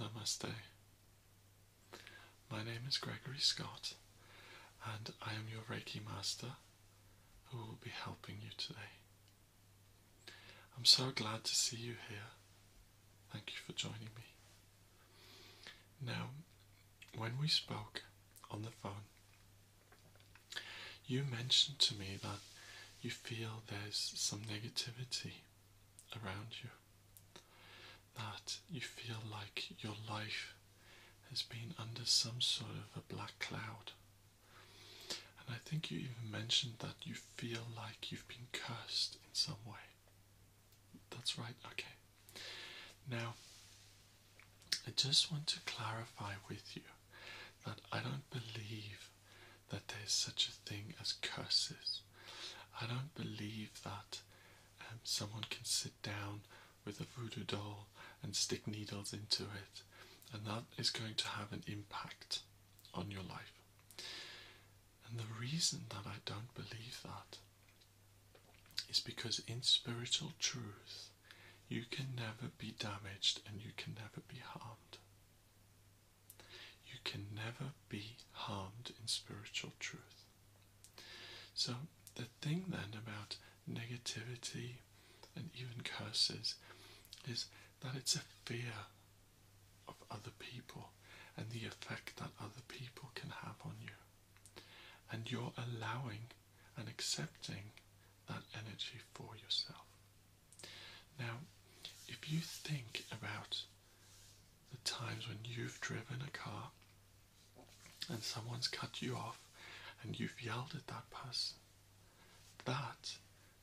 Namaste. My name is Gregory Scott, and I am your Reiki Master who will be helping you today. I'm so glad to see you here. Thank you for joining me. Now, when we spoke on the phone, you mentioned to me that you feel there's some negativity around you, that you feel like your life has been under some sort of a black cloud. And I think you even mentioned that you feel like you've been cursed in some way. That's right, okay. Now, I just want to clarify with you that I don't believe that there's such a thing as curses. I don't believe that um, someone can sit down with a voodoo doll and stick needles into it, and that is going to have an impact on your life. And the reason that I don't believe that is because in spiritual truth, you can never be damaged and you can never be harmed. You can never be harmed in spiritual truth. So, the thing then about negativity and even curses is that it's a fear of other people and the effect that other people can have on you. And you're allowing and accepting that energy for yourself. Now, if you think about the times when you've driven a car and someone's cut you off and you've yelled at that person, that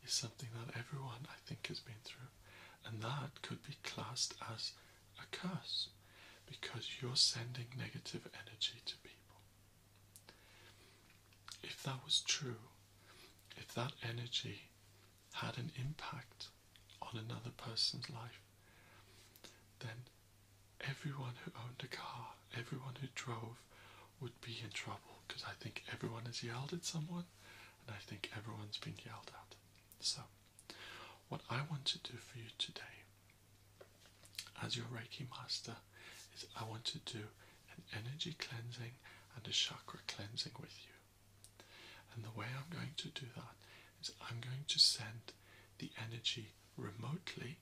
is something that everyone, I think, has been through. And that could be classed as a curse because you're sending negative energy to people. If that was true, if that energy had an impact on another person's life, then everyone who owned a car, everyone who drove, would be in trouble because I think everyone has yelled at someone and I think everyone's been yelled at. So, what I want to do for you today, as your Reiki master, is I want to do an energy cleansing and a chakra cleansing with you. And the way I'm going to do that is I'm going to send the energy remotely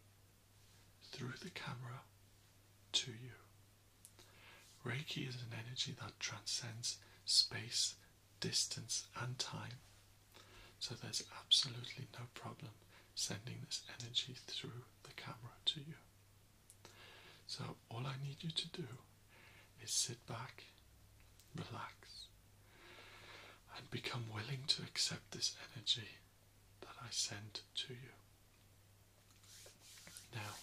through the camera to you. Reiki is an energy that transcends space, distance, and time. So there's absolutely no problem sending this energy through the camera to you. So all I need you to do is sit back, relax, and become willing to accept this energy that I send to you. Now,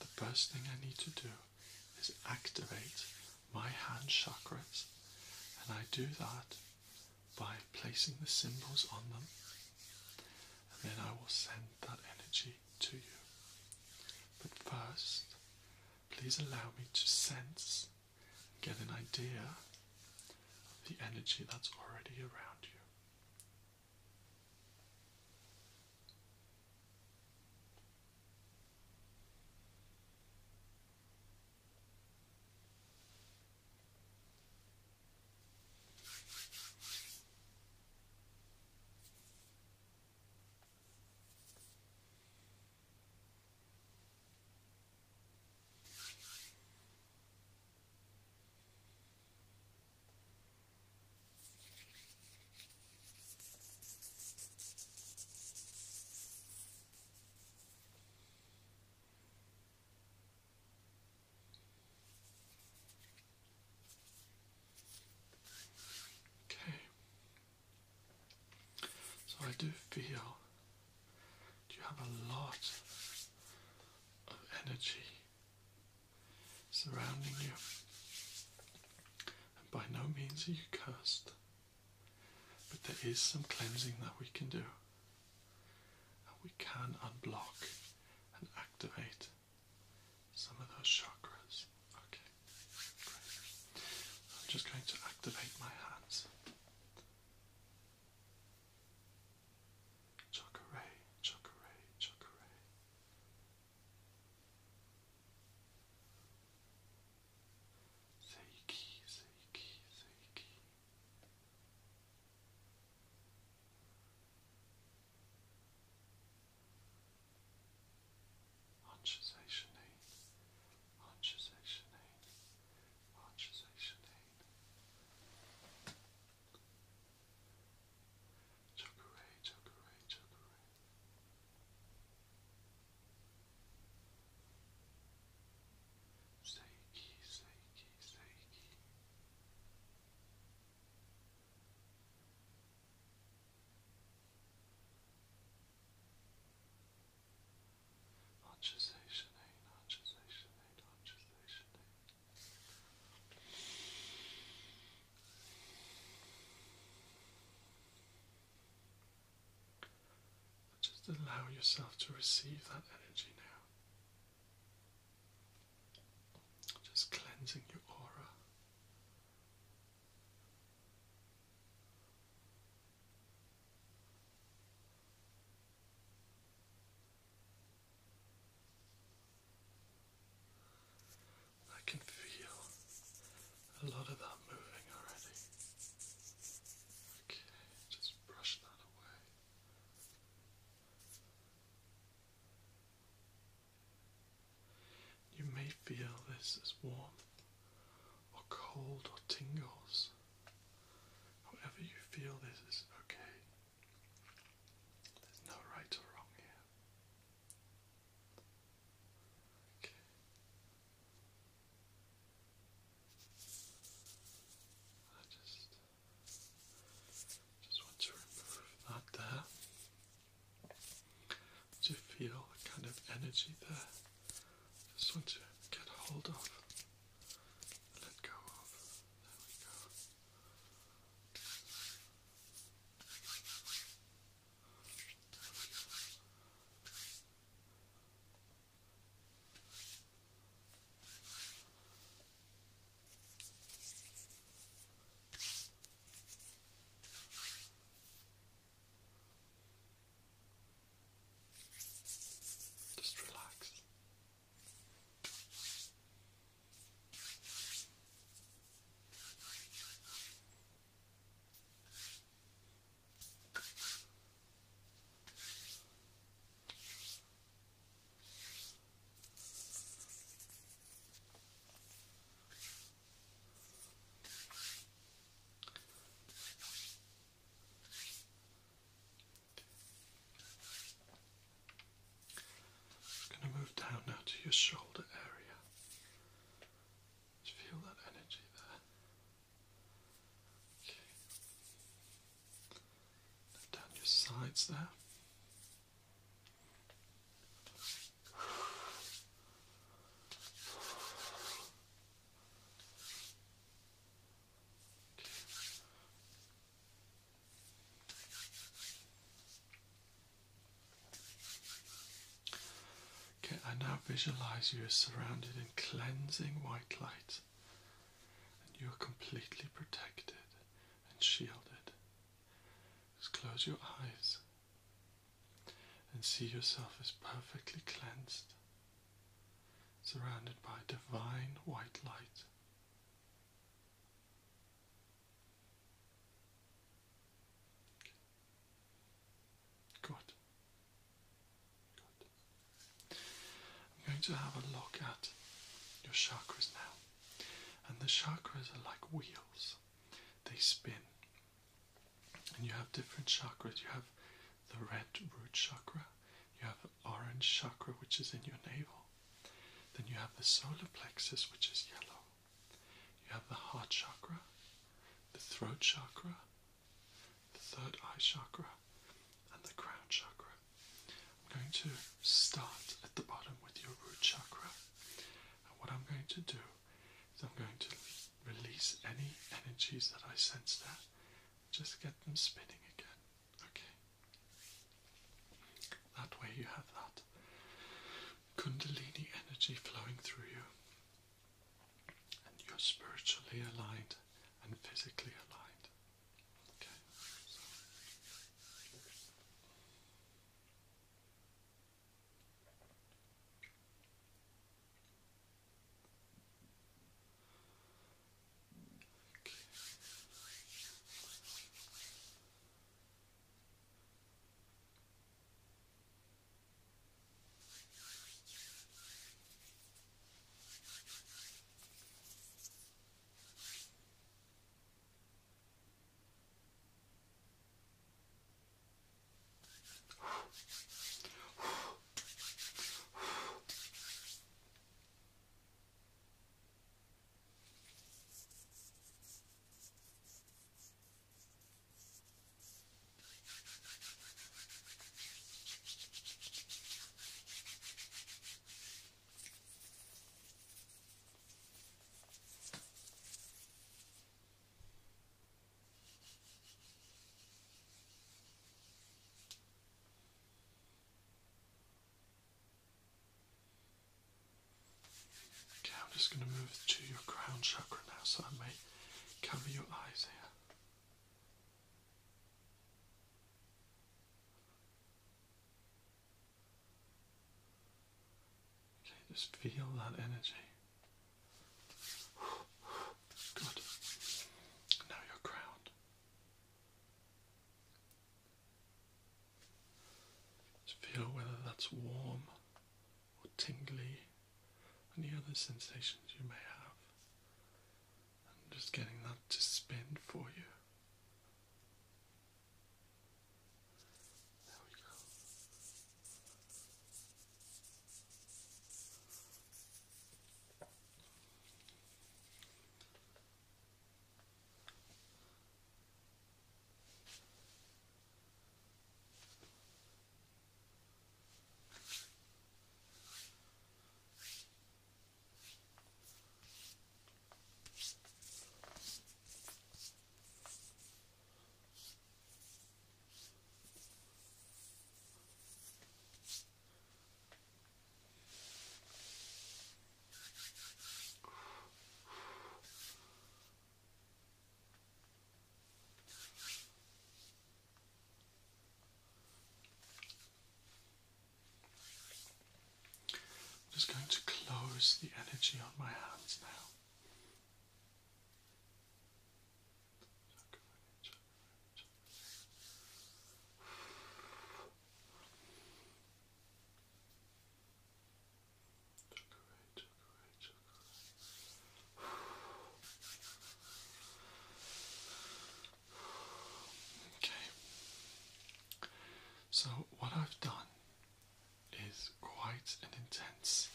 the first thing I need to do is activate my hand chakras, and I do that by placing the symbols on them, then I will send that energy to you. But first, please allow me to sense get an idea of the energy that's already around you. Okay. So I do feel you have a lot of energy surrounding you. And by no means are you cursed. But there is some cleansing that we can do. And we can unblock and activate some of those chakras. Okay, great. I'm just going to activate my hands. Cho Ku Rei, chakare, Cho Ku Rei. Hon Sha Ze Sho Nen, Just allow yourself to receive that energy now. Just cleansing your aura. I can feel a lot of that moving already. Okay, just brush that away. You may feel this as warm or cold or tingles. However, you feel this is okay. There's no right or wrong here. Okay. I just just want to remove that there. To feel the kind of energy there. Just want to get a hold of, let go of. There we go. Just relax. I'm going to move down now to your shoulder area. Just feel that energy there. Okay. down your sides there. Okay, I now visualize you as surrounded in cleansing white light, and you are completely protected and shielded. Just close your eyes and see yourself as perfectly cleansed, surrounded by divine white light. Good. Good. I'm going to have a look at your chakras now. And the chakras are like wheels, they spin. And you have different chakras. You have the red root chakra, you have the orange chakra, which is in your navel. Then you have the solar plexus, which is yellow. You have the heart chakra, the throat chakra, the third eye chakra, and the crown chakra. I'm going to start at the bottom with your root chakra. And what I'm going to do is I'm going to release any energies that I sense there. Just get them spinning again. Okay. That way you have that Kundalini energy flowing through you. And you're spiritually aligned and physically Okay, I'm just going to move to your crown chakra now so I may cover your eyes here. Just feel that energy. Good. Now your crown. Just feel whether that's warm or tingly, any other sensations you may have. I'm just getting that to spin for you. There we go. I'm just going to close the energy on my hands now. Okay. So, what I've done is quite an intense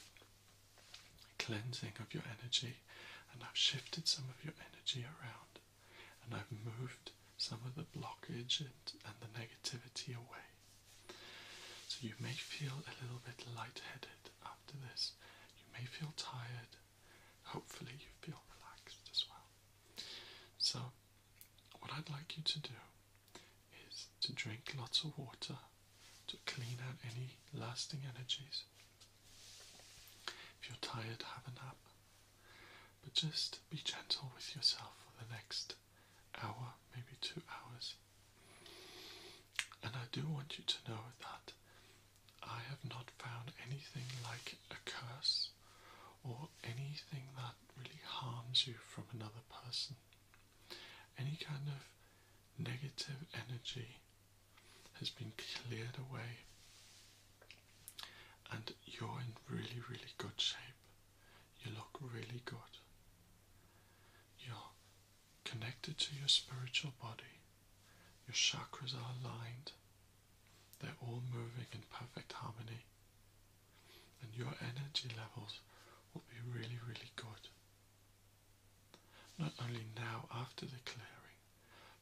cleansing of your energy, and I've shifted some of your energy around, and I've moved some of the blockage and, and the negativity away. So, you may feel a little bit lightheaded after this, you may feel tired, hopefully, you feel relaxed as well. So, what I'd like you to do is to drink lots of water to clean out any lasting energies. Tired, have a nap. But just be gentle with yourself for the next hour, maybe two hours. And I do want you to know that I have not found anything like a curse or anything that really harms you from another person. Any kind of negative energy has been cleared away and you're in really, really good shape. You look really good. You're connected to your body. Your chakras are aligned. They're all moving in perfect harmony. And your energy levels will be really, really good. Not only now after the clearing,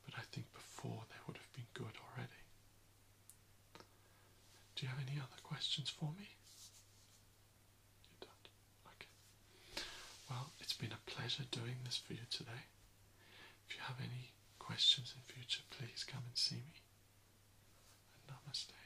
but I think before they would have been good already. Do you have any other questions for me? You don't? Okay. Well, it's been a pleasure doing this for you today. If you have any questions in future, please come and see me. And namaste.